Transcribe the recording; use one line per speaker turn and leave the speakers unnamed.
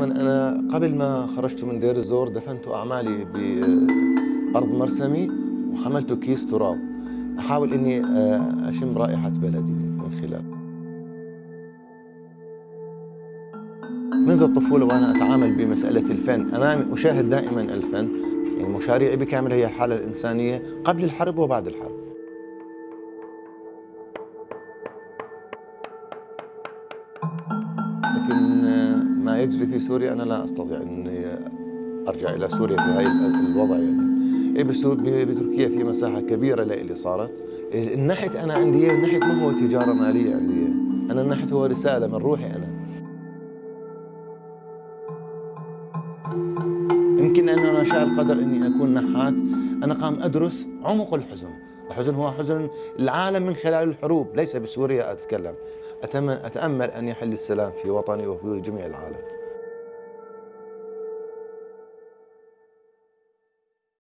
تماما أنا قبل ما خرجت من دير الزور دفنت أعمالي بارض مرسمي وحملت كيس تراب. أحاول إني آه، أشم رائحة بلدي من خلال. منذ الطفولة وأنا أتعامل بمسألة الفن أمامي أشاهد دائما الفن. يعني مشاريعي بكامل هي الحالة الإنسانية قبل الحرب وبعد الحرب. لكن ما يجري في سوريا أنا لا أستطيع إني أرجع إلى سوريا بهذا الوضع يعني. إيه بتركيا في مساحة كبيرة لإلي صارت. النحت أنا عندي النحت ما هو تجارة مالية عندي أنا النحت هو رسالة من روحي أنا. يمكن أن أنا شاء القدر إني أكون نحات. أنا قام أدرس عمق الحزن الحزن هو حزن العالم من خلال الحروب. ليس بسوريا أتكلم. أتأمل أن يحل السلام في وطني وفي جميع العالم.